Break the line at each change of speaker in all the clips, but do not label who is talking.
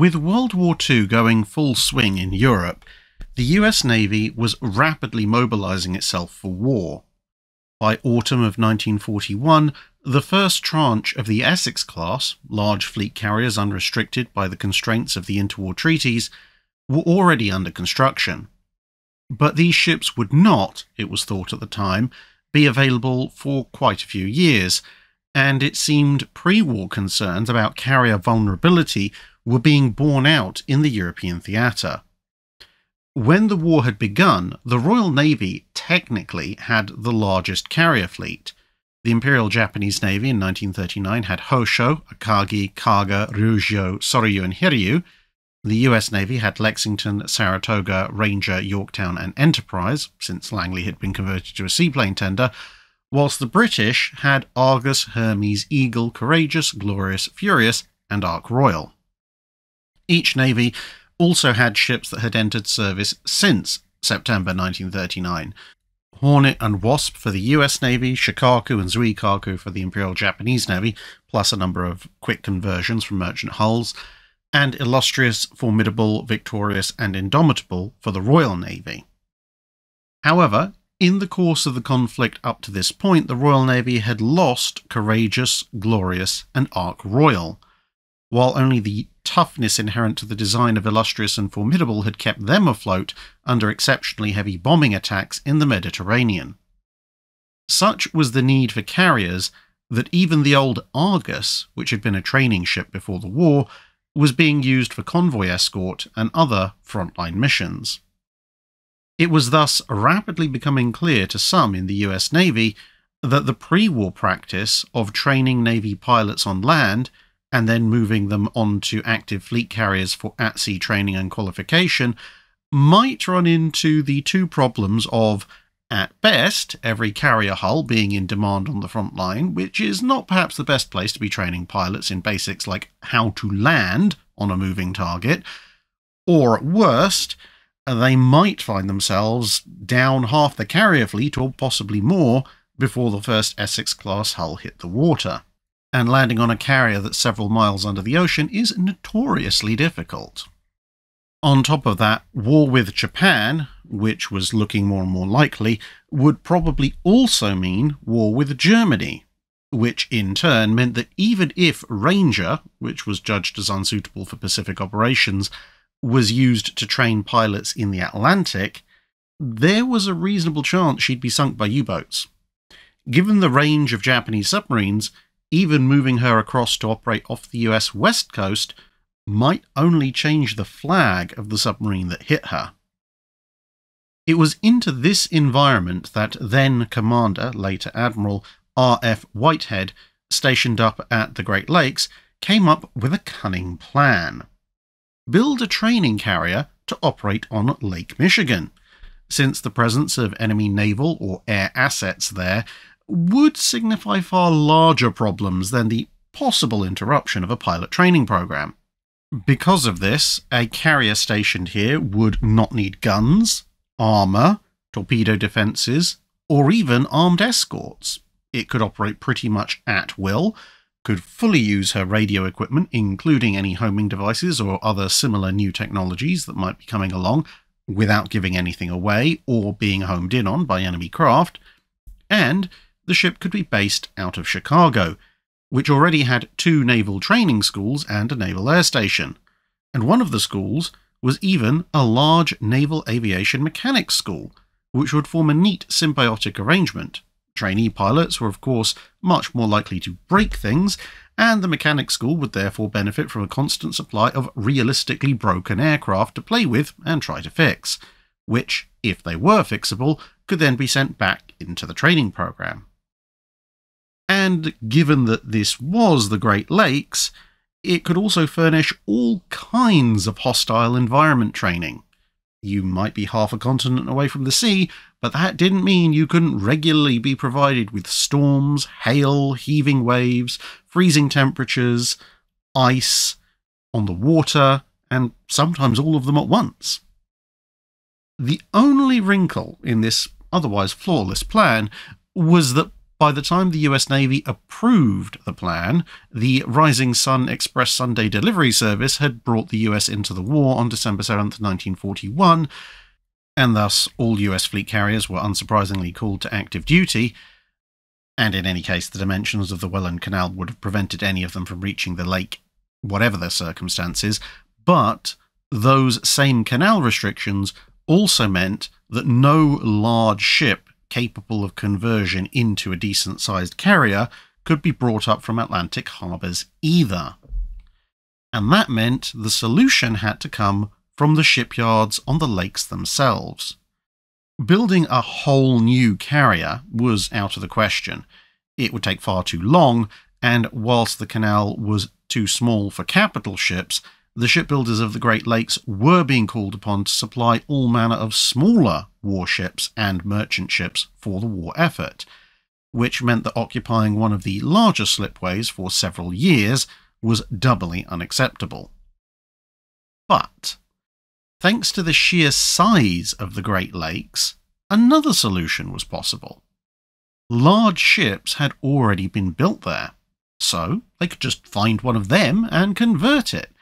With World War II going full swing in Europe, the US Navy was rapidly mobilizing itself for war. By autumn of 1941, the first tranche of the Essex class, large fleet carriers unrestricted by the constraints of the interwar treaties, were already under construction. But these ships would not, it was thought at the time, be available for quite a few years, and it seemed pre war concerns about carrier vulnerability were being borne out in the European theatre. When the war had begun, the Royal Navy technically had the largest carrier fleet. The Imperial Japanese Navy in 1939 had Hosho, Akagi, Kaga, Ryujo, Soryu, and Hiryu, the US Navy had Lexington, Saratoga, Ranger, Yorktown, and Enterprise, since Langley had been converted to a seaplane tender, whilst the British had Argus, Hermes, Eagle, Courageous, Glorious, Furious, and Ark Royal. Each navy also had ships that had entered service since September 1939. Hornet and Wasp for the US Navy, Shokaku and Zuikaku for the Imperial Japanese Navy, plus a number of quick conversions from merchant hulls, and illustrious, formidable, victorious, and indomitable for the Royal Navy. However, in the course of the conflict up to this point, the Royal Navy had lost Courageous, Glorious, and Ark Royal, while only the toughness inherent to the design of Illustrious and Formidable had kept them afloat under exceptionally heavy bombing attacks in the Mediterranean. Such was the need for carriers that even the old Argus, which had been a training ship before the war, was being used for convoy escort and other frontline missions. It was thus rapidly becoming clear to some in the US Navy that the pre war practice of training Navy pilots on land and then moving them onto active fleet carriers for at sea training and qualification might run into the two problems of at best, every carrier hull being in demand on the front line, which is not perhaps the best place to be training pilots in basics like how to land on a moving target, or at worst, they might find themselves down half the carrier fleet or possibly more before the first Essex class hull hit the water. And landing on a carrier that's several miles under the ocean is notoriously difficult. On top of that, war with Japan, which was looking more and more likely, would probably also mean war with Germany, which in turn meant that even if Ranger, which was judged as unsuitable for Pacific operations, was used to train pilots in the Atlantic, there was a reasonable chance she'd be sunk by U boats. Given the range of Japanese submarines, even moving her across to operate off the US west coast might only change the flag of the submarine that hit her. It was into this environment that then Commander, later Admiral R.F. Whitehead, stationed up at the Great Lakes, came up with a cunning plan. Build a training carrier to operate on Lake Michigan, since the presence of enemy naval or air assets there would signify far larger problems than the possible interruption of a pilot training program. Because of this, a carrier stationed here would not need guns, armour, torpedo defences, or even armed escorts. It could operate pretty much at will, could fully use her radio equipment, including any homing devices or other similar new technologies that might be coming along, without giving anything away or being homed in on by enemy craft, and the ship could be based out of Chicago, which already had two naval training schools and a naval air station. And one of the schools was even a large naval aviation mechanics school, which would form a neat symbiotic arrangement. Trainee pilots were, of course, much more likely to break things, and the mechanics school would therefore benefit from a constant supply of realistically broken aircraft to play with and try to fix, which, if they were fixable, could then be sent back into the training program. And given that this was the Great Lakes, it could also furnish all kinds of hostile environment training. You might be half a continent away from the sea, but that didn't mean you couldn't regularly be provided with storms, hail, heaving waves, freezing temperatures, ice, on the water, and sometimes all of them at once. The only wrinkle in this otherwise flawless plan was that by the time the US Navy approved the plan, the Rising Sun Express Sunday delivery service had brought the US into the war on December 7th, 1941, and thus all US fleet carriers were unsurprisingly called to active duty. And in any case, the dimensions of the Welland Canal would have prevented any of them from reaching the lake, whatever their circumstances. But those same canal restrictions also meant that no large ship capable of conversion into a decent sized carrier could be brought up from Atlantic harbours either. And that meant the solution had to come from the shipyards on the lakes themselves. Building a whole new carrier was out of the question. It would take far too long, and whilst the canal was too small for capital ships, the shipbuilders of the Great Lakes were being called upon to supply all manner of smaller warships and merchant ships for the war effort, which meant that occupying one of the larger slipways for several years was doubly unacceptable. But, thanks to the sheer size of the Great Lakes, another solution was possible. Large ships had already been built there, so they could just find one of them and convert it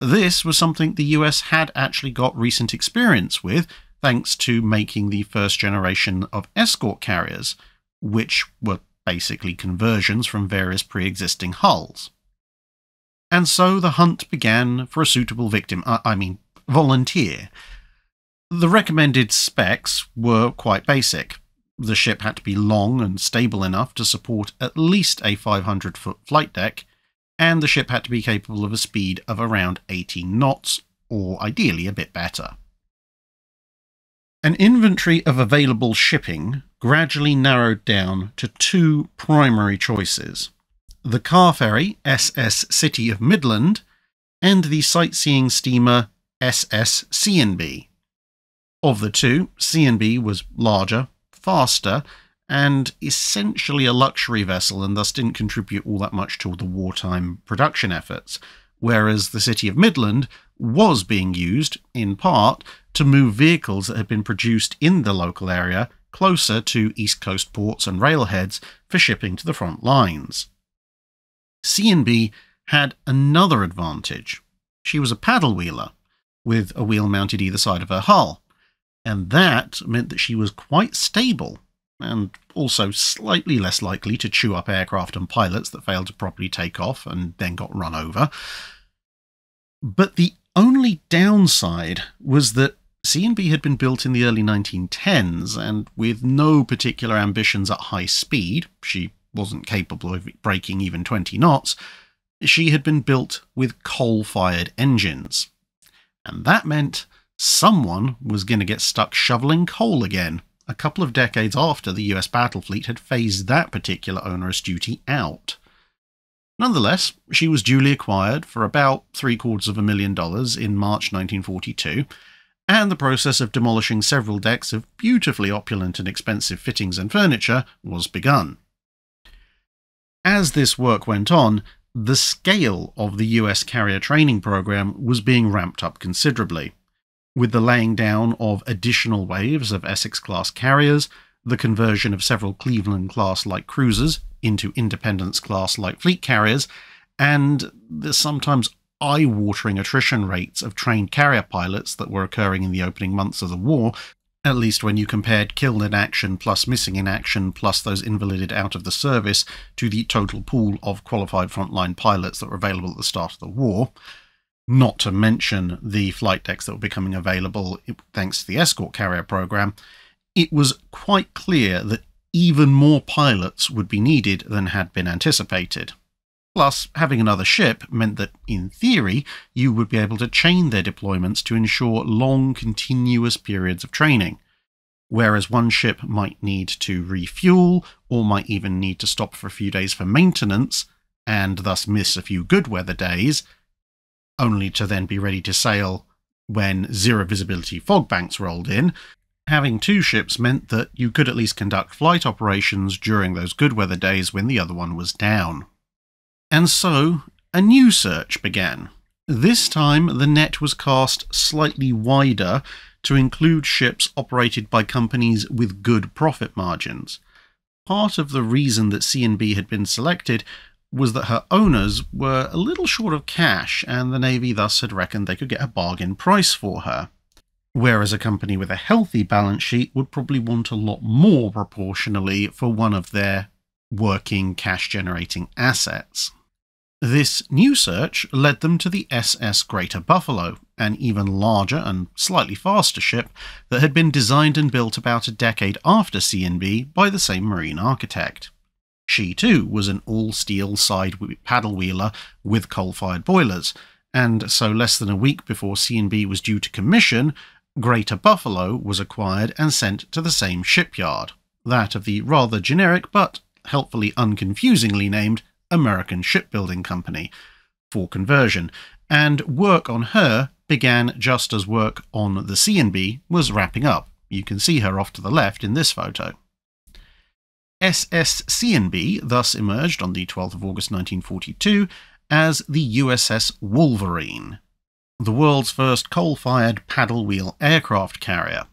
this was something the US had actually got recent experience with, thanks to making the first generation of escort carriers, which were basically conversions from various pre existing hulls. And so the hunt began for a suitable victim, I mean, volunteer. The recommended specs were quite basic. The ship had to be long and stable enough to support at least a 500 foot flight deck, and the ship had to be capable of a speed of around 18 knots, or ideally a bit better. An inventory of available shipping gradually narrowed down to two primary choices the car ferry SS City of Midland and the sightseeing steamer SS Seeandbee. Of the two, Seeandbee was larger, faster, and essentially a luxury vessel and thus didn't contribute all that much to the wartime production efforts, whereas the City of Midland was being used, in part, to move vehicles that had been produced in the local area closer to East Coast ports and railheads for shipping to the front lines. Seeandbee had another advantage. She was a paddle wheeler, with a wheel mounted either side of her hull, and that meant that she was quite stable and also slightly less likely to chew up aircraft and pilots that failed to properly take off and then got run over. But the only downside was that Seeandbee had been built in the early 1910s, and with no particular ambitions at high speed, she wasn't capable of breaking even 20 knots, she had been built with coal fired engines. And that meant someone was going to get stuck shoveling coal again a couple of decades after the US battle fleet had phased that particular onerous duty out. Nonetheless, she was duly acquired for about three quarters of a million dollars in March 1942, and the process of demolishing several decks of beautifully opulent and expensive fittings and furniture was begun. As this work went on, the scale of the US carrier training program was being ramped up considerably with the laying down of additional waves of Essex class carriers, the conversion of several Cleveland class light cruisers into Independence class light fleet carriers, and the sometimes eye watering attrition rates of trained carrier pilots that were occurring in the opening months of the war, at least when you compared killed in action plus missing in action plus those invalided out of the service to the total pool of qualified frontline pilots that were available at the start of the war not to mention the flight decks that were becoming available thanks to the escort carrier program, it was quite clear that even more pilots would be needed than had been anticipated. Plus, having another ship meant that, in theory, you would be able to chain their deployments to ensure long, continuous periods of training. Whereas one ship might need to refuel, or might even need to stop for a few days for maintenance, and thus miss a few good weather days, only to then be ready to sail when zero visibility fog banks rolled in. Having two ships meant that you could at least conduct flight operations during those good weather days when the other one was down. And so, a new search began. This time, the net was cast slightly wider to include ships operated by companies with good profit margins. part of the reason that Seeandbee had been selected was that her owners were a little short of cash, and the Navy thus had reckoned they could get a bargain price for her. Whereas a company with a healthy balance sheet would probably want a lot more proportionally for one of their working cash generating assets. This new search led them to the SS Greater Buffalo, an even larger and slightly faster ship that had been designed and built about a decade after Seeandbee by the same marine architect. She too was an all-steel side paddle wheeler with coal-fired boilers, and so less than a week before Seeandbee was due to commission, Greater Buffalo was acquired and sent to the same shipyard, that of the rather generic but helpfully unconfusingly named American Shipbuilding Company, for conversion, and work on her began just as work on the Seeandbee was wrapping up. You can see her off to the left in this photo. SS thus emerged on the 12th of August 1942 as the USS Wolverine, the world's first coal-fired paddle wheel aircraft carrier.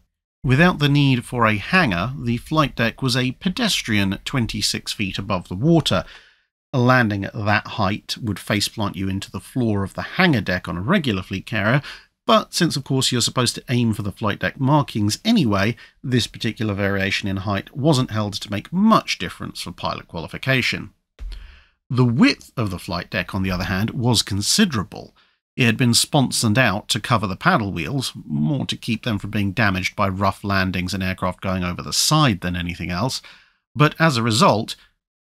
Without the need for a hangar, the flight deck was a pedestrian 26 feet above the water, a landing at that height would faceplant you into the floor of the hangar deck on a regular fleet carrier, but since of course you're supposed to aim for the flight deck markings anyway, this particular variation in height wasn't held to make much difference for pilot qualification. The width of the flight deck, on the other hand, was considerable. It had been sponsoned out to cover the paddle wheels, more to keep them from being damaged by rough landings and aircraft going over the side than anything else, but as a result,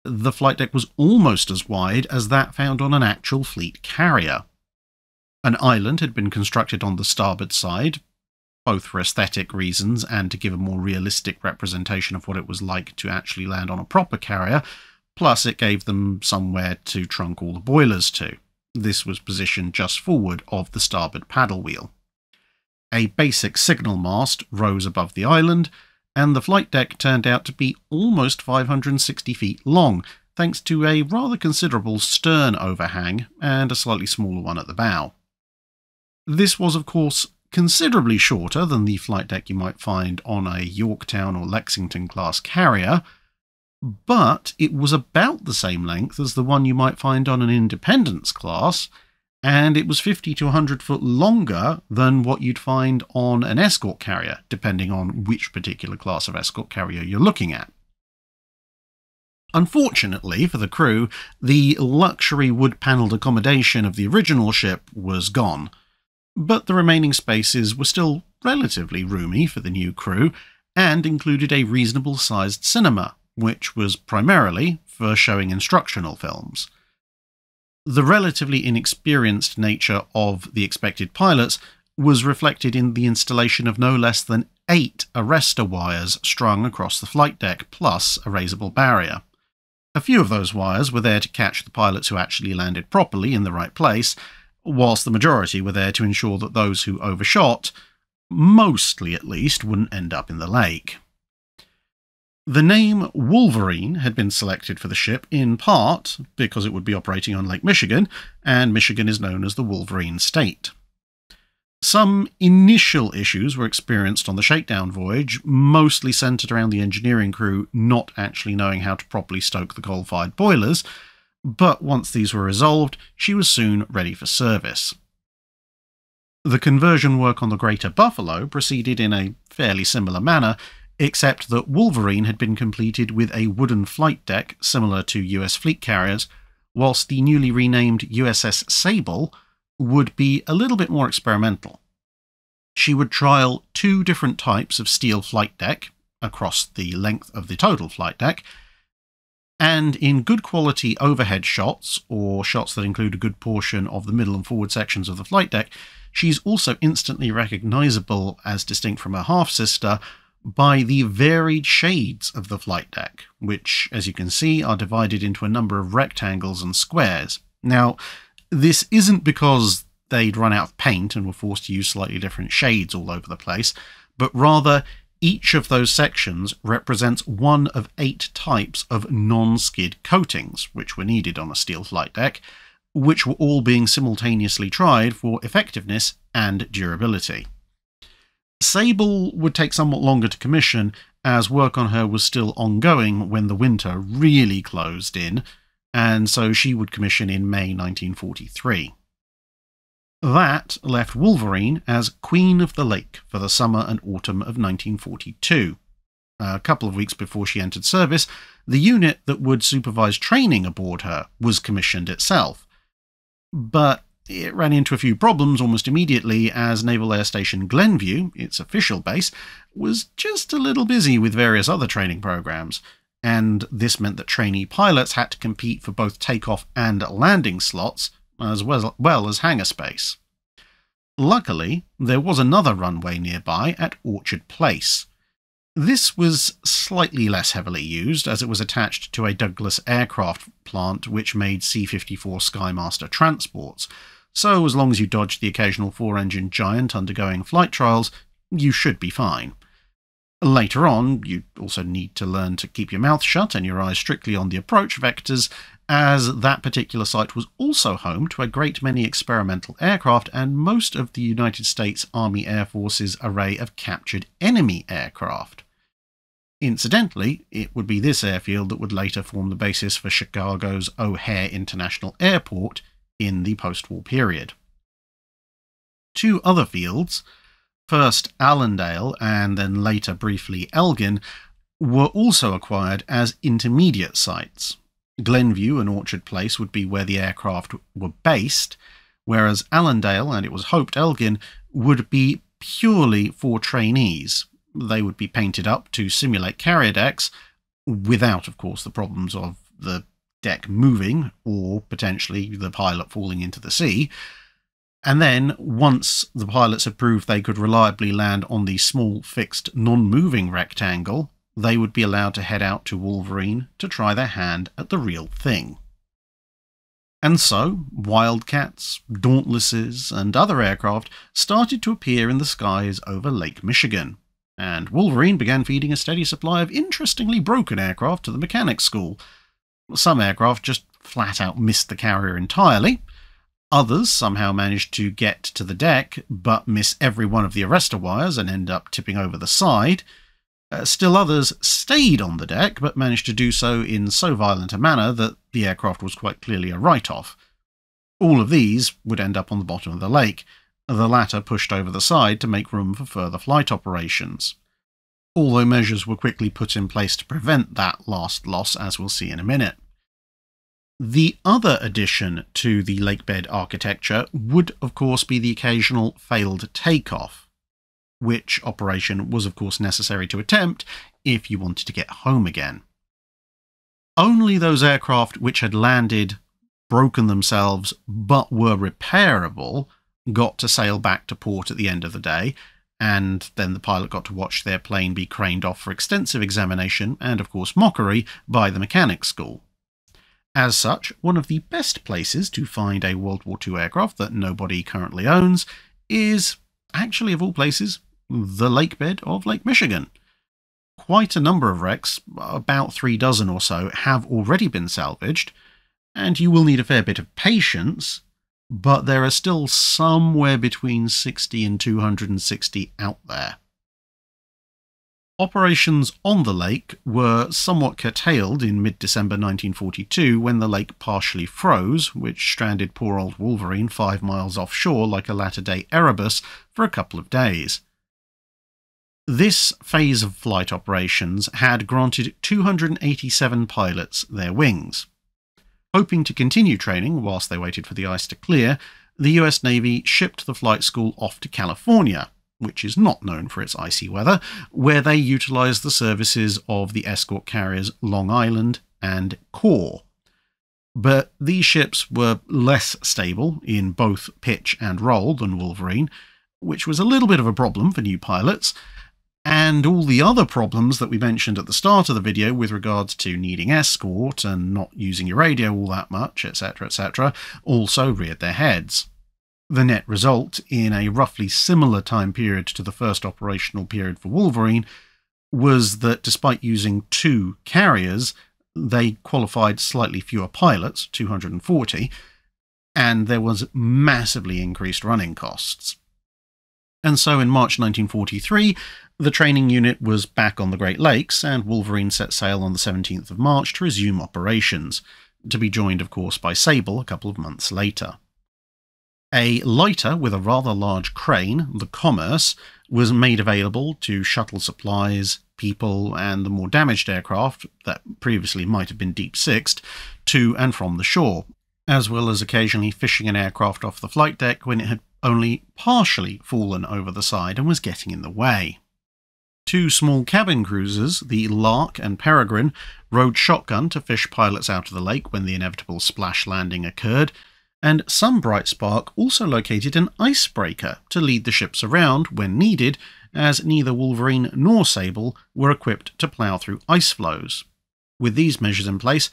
the flight deck was almost as wide as that found on an actual fleet carrier. An island had been constructed on the starboard side, both for aesthetic reasons and to give a more realistic representation of what it was like to actually land on a proper carrier, plus it gave them somewhere to trunk all the boilers to. This was positioned just forward of the starboard paddle wheel. A basic signal mast rose above the island, and the flight deck turned out to be almost 560 feet long, thanks to a rather considerable stern overhang and a slightly smaller one at the bow. This was, of course, considerably shorter than the flight deck you might find on a Yorktown or Lexington class carrier, but it was about the same length as the one you might find on an Independence class, and it was 50 to 100 foot longer than what you'd find on an escort carrier, depending on which particular class of escort carrier you're looking at. Unfortunately for the crew, the luxury wood panelled accommodation of the original ship was gone, but the remaining spaces were still relatively roomy for the new crew and included a reasonable sized cinema, which was primarily for showing instructional films. The relatively inexperienced nature of the expected pilots was reflected in the installation of no less than eight arrestor wires strung across the flight deck, plus a raisable barrier. A few of those wires were there to catch the pilots who actually landed properly in the right place, whilst the majority were there to ensure that those who overshot, mostly at least, wouldn't end up in the lake. The name Wolverine had been selected for the ship in part because it would be operating on Lake Michigan, and Michigan is known as the Wolverine State. Some initial issues were experienced on the shakedown voyage, mostly centered around the engineering crew not actually knowing how to properly stoke the coal fired boilers, but once these were resolved, she was soon ready for service. The conversion work on the Greater Buffalo proceeded in a fairly similar manner, except that Wolverine had been completed with a wooden flight deck similar to US fleet carriers, whilst the newly renamed USS Sable would be a little bit more experimental. She would trial two different types of steel flight deck across the length of the total flight deck, and in good quality overhead shots, or shots that include a good portion of the middle and forward sections of the flight deck, she's also instantly recognizable as distinct from her half sister by the varied shades of the flight deck, which, as you can see, are divided into a number of rectangles and squares. Now, this isn't because they'd run out of paint and were forced to use slightly different shades all over the place, but rather each of those sections represents one of eight types of non-skid coatings, which were needed on a steel flight deck, which were all being simultaneously tried for effectiveness and durability. Sable would take somewhat longer to commission, as work on her was still ongoing when the winter really closed in, and so she would commission in May 1943. That left Wolverine as Queen of the Lake for the summer and autumn of 1942. A couple of weeks before she entered service, the unit that would supervise training aboard her was commissioned itself. But it ran into a few problems almost immediately as Naval Air Station Glenview, its official base, was just a little busy with various other training programs, and this meant that trainee pilots had to compete for both takeoff and landing slots, as well, well as hangar space. Luckily, there was another runway nearby at Orchard Place. This was slightly less heavily used as it was attached to a Douglas aircraft plant which made C 54 Skymaster transports, so as long as you dodged the occasional four engine giant undergoing flight trials, you should be fine. Later on, you also need to learn to keep your mouth shut and your eyes strictly on the approach vectors, as that particular site was also home to a great many experimental aircraft and most of the United States Army Air Force's array of captured enemy aircraft. Incidentally, it would be this airfield that would later form the basis for Chicago's O'Hare International Airport in the post war period. Two other fields, first Allendale and then later briefly Elgin, were also acquired as intermediate sites. Glenview and Orchard Place would be where the aircraft were based, whereas Allendale and it was hoped Elgin would be purely for trainees. They would be painted up to simulate carrier decks, without, of course, the problems of the deck moving or potentially the pilot falling into the sea. And then, once the pilots had proved they could reliably land on the small fixed non moving rectangle, they would be allowed to head out to Wolverine to try their hand at the real thing. And so, Wildcats, Dauntlesses, and other aircraft started to appear in the skies over Lake Michigan, and Wolverine began feeding a steady supply of interestingly broken aircraft to the mechanics school. Some aircraft just flat out missed the carrier entirely, Others somehow managed to get to the deck, but miss every one of the arrestor wires and end up tipping over the side. Uh, still others stayed on the deck, but managed to do so in so violent a manner that the aircraft was quite clearly a write off. All of these would end up on the bottom of the lake, the latter pushed over the side to make room for further flight operations. Although measures were quickly put in place to prevent that last loss, as we'll see in a minute. The other addition to the lakebed architecture would, of course, be the occasional failed takeoff, which operation was, of course, necessary to attempt if you wanted to get home again. Only those aircraft which had landed, broken themselves, but were repairable got to sail back to port at the end of the day, and then the pilot got to watch their plane be craned off for extensive examination and, of course, mockery by the mechanics school. As such, one of the best places to find a World War II aircraft that nobody currently owns is, actually of all places, the lakebed of Lake Michigan. Quite a number of wrecks, about three dozen or so, have already been salvaged, and you will need a fair bit of patience, but there are still somewhere between 60 and 260 out there. Operations on the lake were somewhat curtailed in mid December 1942 when the lake partially froze, which stranded poor old Wolverine five miles offshore like a latter day Erebus for a couple of days. This phase of flight operations had granted 287 pilots their wings. Hoping to continue training whilst they waited for the ice to clear, the US Navy shipped the flight school off to California, which is not known for its icy weather, where they utilised the services of the escort carriers Long Island and Core. But these ships were less stable in both pitch and roll than Wolverine, which was a little bit of a problem for new pilots, and all the other problems that we mentioned at the start of the video with regards to needing escort and not using your radio all that much, etc., etc., also reared their heads. The net result, in a roughly similar time period to the first operational period for Wolverine, was that despite using two carriers, they qualified slightly fewer pilots, 240, and there was massively increased running costs. And so in March 1943, the training unit was back on the Great Lakes, and Wolverine set sail on the 17th of March to resume operations, to be joined, of course, by Sable a couple of months later. A lighter with a rather large crane, the Commerce, was made available to shuttle supplies, people, and the more damaged aircraft that previously might have been deep sixed to and from the shore, as well as occasionally fishing an aircraft off the flight deck when it had only partially fallen over the side and was getting in the way. Two small cabin cruisers, the Lark and Peregrine, rode shotgun to fish pilots out of the lake when the inevitable splash landing occurred, and some Bright Spark also located an icebreaker to lead the ships around when needed, as neither Wolverine nor Sable were equipped to plough through ice floes. With these measures in place,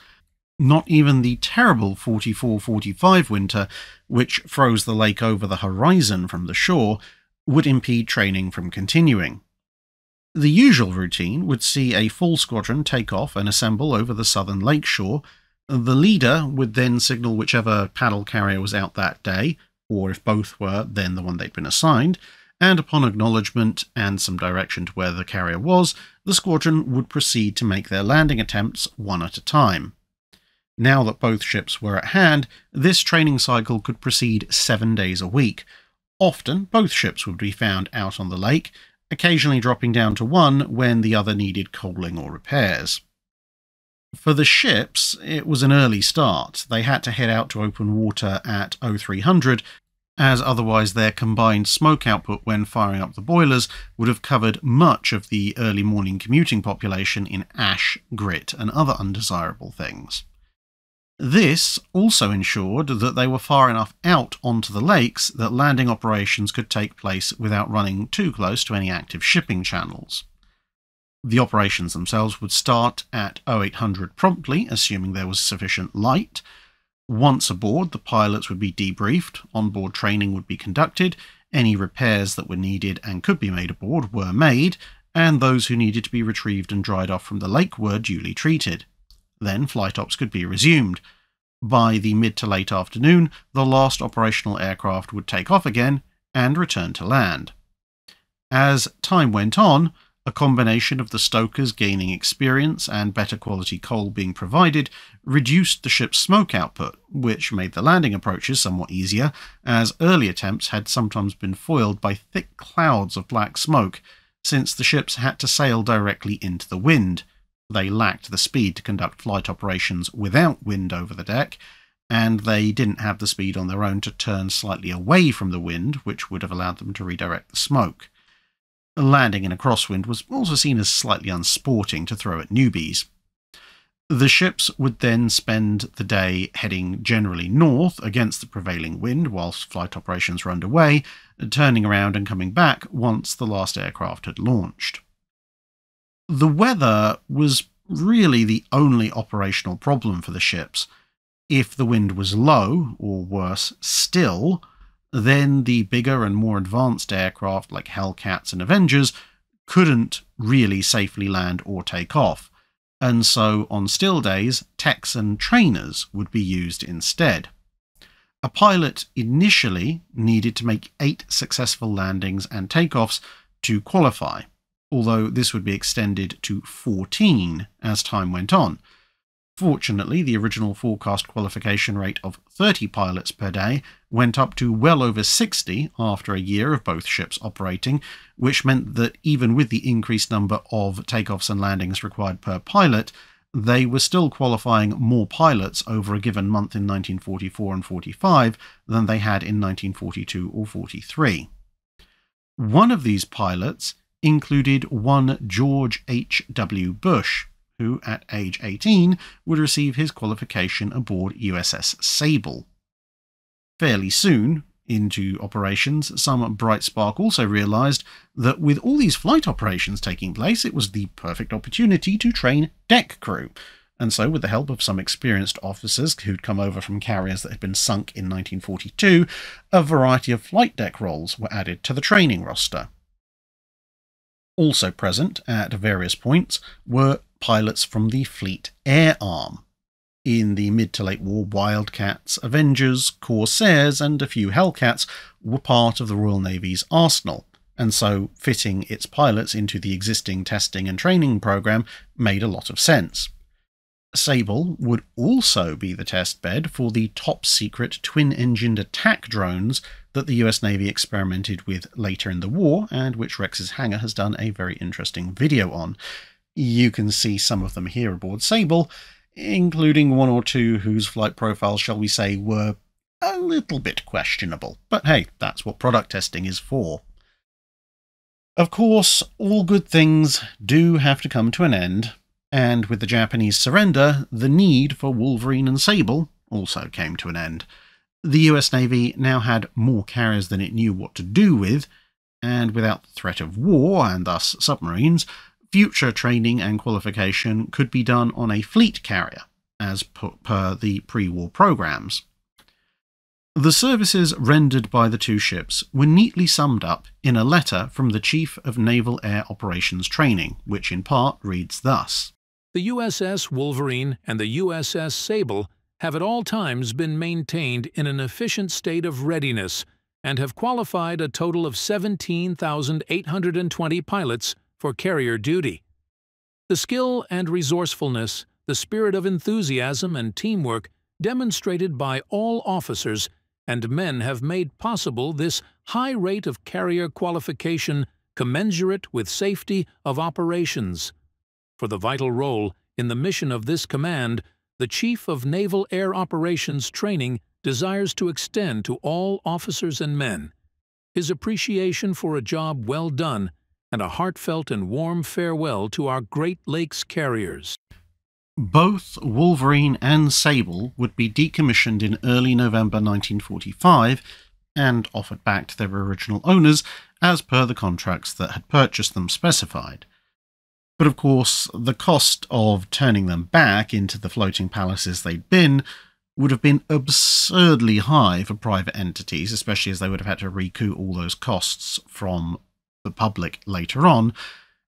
not even the terrible 44 45 winter, which froze the lake over the horizon from the shore, would impede training from continuing. The usual routine would see a full squadron take off and assemble over the southern lake shore the leader would then signal whichever paddle carrier was out that day, or if both were, then the one they'd been assigned, and upon acknowledgement and some direction to where the carrier was, the squadron would proceed to make their landing attempts one at a time. Now that both ships were at hand, this training cycle could proceed seven days a week. Often, both ships would be found out on the lake, occasionally dropping down to one when the other needed coaling or repairs. For the ships, it was an early start. They had to head out to open water at 0300, as otherwise their combined smoke output when firing up the boilers would have covered much of the early morning commuting population in ash, grit, and other undesirable things. This also ensured that they were far enough out onto the lakes that landing operations could take place without running too close to any active shipping channels. The operations themselves would start at 0800 promptly, assuming there was sufficient light. Once aboard, the pilots would be debriefed, onboard training would be conducted, any repairs that were needed and could be made aboard were made, and those who needed to be retrieved and dried off from the lake were duly treated. Then flight ops could be resumed. By the mid to late afternoon, the last operational aircraft would take off again and return to land. As time went on, a combination of the stokers gaining experience and better quality coal being provided reduced the ship's smoke output, which made the landing approaches somewhat easier, as early attempts had sometimes been foiled by thick clouds of black smoke, since the ships had to sail directly into the wind. They lacked the speed to conduct flight operations without wind over the deck, and they didn't have the speed on their own to turn slightly away from the wind, which would have allowed them to redirect the smoke. Landing in a crosswind was also seen as slightly unsporting to throw at newbies. The ships would then spend the day heading generally north against the prevailing wind whilst flight operations were underway, turning around and coming back once the last aircraft had launched. The weather was really the only operational problem for the ships. If the wind was low, or worse still, then the bigger and more advanced aircraft like Hellcats and Avengers couldn't really safely land or take off, and so on still days, Texan trainers would be used instead. A pilot initially needed to make eight successful landings and takeoffs to qualify, although this would be extended to 14 as time went on, Fortunately, the original forecast qualification rate of 30 pilots per day went up to well over 60 after a year of both ships operating, which meant that even with the increased number of takeoffs and landings required per pilot, they were still qualifying more pilots over a given month in 1944 and 45 than they had in 1942 or 43. One of these pilots included one George H.W. Bush, who, at age 18, would receive his qualification aboard USS Sable. Fairly soon into operations, some bright spark also realised that with all these flight operations taking place, it was the perfect opportunity to train deck crew. And so, with the help of some experienced officers who'd come over from carriers that had been sunk in 1942, a variety of flight deck roles were added to the training roster. Also present at various points were pilots from the Fleet Air Arm. In the mid to late war, Wildcats, Avengers, Corsairs, and a few Hellcats were part of the Royal Navy's arsenal, and so fitting its pilots into the existing testing and training program made a lot of sense. Sable would also be the test bed for the top secret twin engined attack drones that the US Navy experimented with later in the war, and which Rex's hangar has done a very interesting video on. You can see some of them here aboard Sable, including one or two whose flight profiles, shall we say, were a little bit questionable. But hey, that's what product testing is for. Of course, all good things do have to come to an end, and with the Japanese surrender, the need for Wolverine and Sable also came to an end. The US Navy now had more carriers than it knew what to do with, and without the threat of war, and thus submarines, future training and qualification could be done on a fleet carrier, as per the pre war programs. The services rendered by the two ships were neatly summed up in a letter from the Chief of Naval Air Operations Training, which in part reads thus
The USS Wolverine and the USS Sable have at all times been maintained in an efficient state of readiness and have qualified a total of 17,820 pilots for carrier duty. The skill and resourcefulness, the spirit of enthusiasm and teamwork demonstrated by all officers and men have made possible this high rate of carrier qualification commensurate with safety of operations. For the vital role in the mission of this command, the Chief of Naval Air Operations Training desires to extend to all officers and men his appreciation for a job well done and a heartfelt and warm farewell to our Great Lakes carriers.
Both Wolverine and Sable would be decommissioned in early November 1945 and offered back to their original owners as per the contracts that had purchased them specified. But of course, the cost of turning them back into the floating palaces they'd been would have been absurdly high for private entities, especially as they would have had to recoup all those costs from the public later on,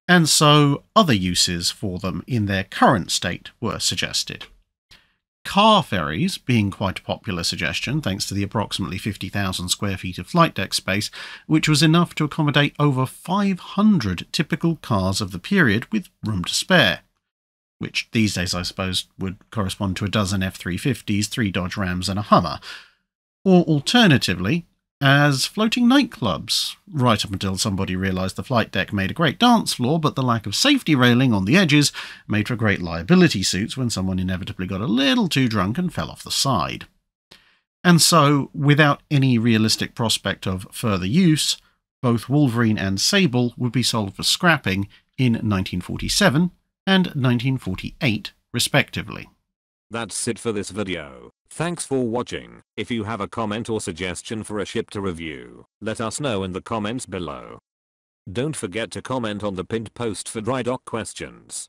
and so other uses for them in their current state were suggested. Car ferries being quite a popular suggestion thanks to the approximately 50,000 square feet of flight deck space, which was enough to accommodate over 500 typical cars of the period with room to spare. Which these days, I suppose, would correspond to a dozen F 350s, three Dodge Rams, and a Hummer. Or alternatively, as floating nightclubs, right up until somebody realised the flight deck made a great dance floor, but the lack of safety railing on the edges made for great liability suits when someone inevitably got a little too drunk and fell off the side. And so, without any realistic prospect of further use, both Wolverine and Sable would be sold for scrapping in 1947 and 1948, respectively.
That's it for this video. Thanks for watching. If you have a comment or suggestion for a ship to review, let us know in the comments below. Don't forget to comment on the pinned post for dry dock questions.